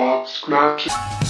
Bob Scratch.